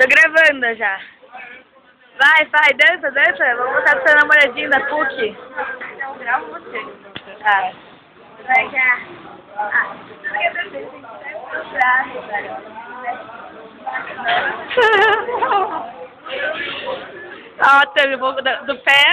Tô gravando já. Vai, vai, dança, dança. Vou botar pro seu namoradinho da PUC. Não, gravo você. Tá. Vai já. Ah, Ó, teve um pouco do pé.